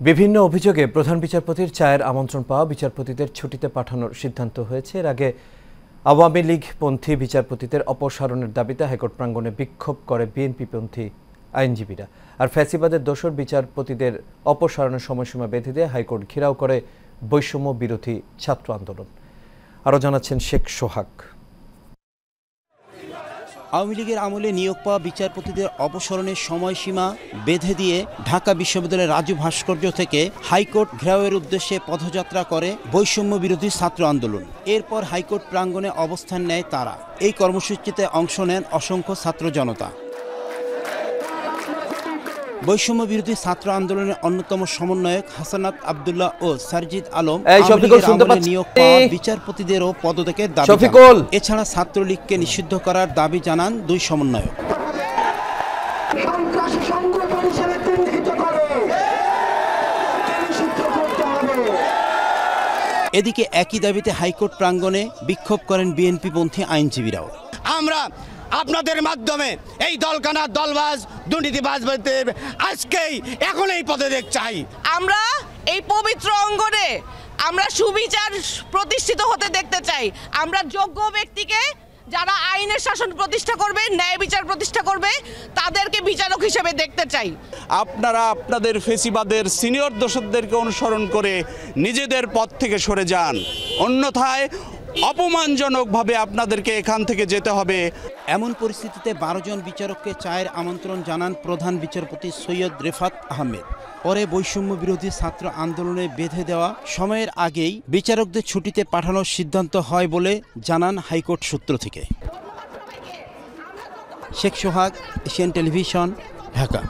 বিভিন্ন অভিযোগে প্রধান বিচারপতির চায়ের আমন্ত্রণ পাওয়া বিচারপতিদের ছুটিতে পাঠানোর সিদ্ধান্ত হয়েছে। এর আগে আওয়ামী লীগপন্থী বিচারপতিদের অপসারণের দাবিতে হাইকোর্ট প্রাঙ্গণে বিক্ষোভ করে বিএনপিপন্থী আইনজীবীরা। আর ফ্যাসিবাদের দোসর বিচারপতিদের অপসারণের সময়সীমা বেঁধে দিয়ে হাইকোর্ট ঘেরাও করে বৈষম্য বিরোধী ছাত্র আন্দোলন। আরও জানাচ্ছেন শেখ সোহাগ। আওয়ামী লীগের আমলে নিয়োগ পাওয়া বিচারপতিদের অপসারণের সময়সীমা বেঁধে দিয়ে ঢাকা বিশ্ববিদ্যালয়ের রাজু ভাস্কর্য থেকে হাইকোর্ট ঘেরাওয়ের উদ্দেশ্যে পদযাত্রা করে বৈষম্য বিরোধী ছাত্র আন্দোলন। এরপর হাইকোর্ট প্রাঙ্গণে অবস্থান নেয় তারা। এই কর্মসূচিতে অংশ নেন অসংখ্য ছাত্র জনতা। বৈষম্য বিরোধী ছাত্র আন্দোলনের অন্যতম সমন্বয়ক হাসানাত আব্দুল্লাহ ও সারজিদ আলম? নিয়োগ পাওয়া বিচারপতিদেরও পদত্যাগের দাবি এছাড়া ছাত্রলীগকে নিষিদ্ধ করার দাবি জানান দুই সমন্বয়ক সন্ত্রাসী সংগঠন হিসেবে চিহ্নিত করে নিষিদ্ধ করতে হবে এদিকে একই দাবিতে হাইকোর্ট প্রাঙ্গণে বিক্ষোভ করেন বিএনপিপন্থী আইনজীবীরাও। আমরা আপনাদের মাধ্যমে এই দলকানা দলবাজ দুর্নীতিবাজদের আজকেই এখন এই পদে দেখ চাই। আমরা এই পবিত্র অঙ্গনে আমরা সুবিচার প্রতিষ্ঠিত হতে দেখতে চাই। আমরা যোগ্য ব্যক্তিকে যারা আইনের শাসন প্রতিষ্ঠা করবে ন্যায় বিচার প্রতিষ্ঠা করবে তাদেরকে বিচারক হিসেবে দেখতে চাই। আপনারা আপনাদের ফেসিবাদের সিনিয়র দোষকদেরকে অনুসরণ করে নিজেদের পথ থেকে সরে যান। অন্যথায় অপমানজনকভাবে আপনাদেরকে এখান থেকে যেতে হবে। এমন পরিস্থিতিতে বারো জন বিচারককে চায়ের আমন্ত্রণ জানান প্রধান বিচারপতি সৈয়দ রেফাত আহমেদ। পরে বৈষম্য বিরোধী ছাত্র আন্দোলনে বেঁধে দেওয়া সময়ের আগেই বিচারকদের ছুটিতে পাঠানোর সিদ্ধান্ত হয় বলে জানান হাইকোর্ট সূত্র থেকে। Sheikh Sohag Asian television Dhaka.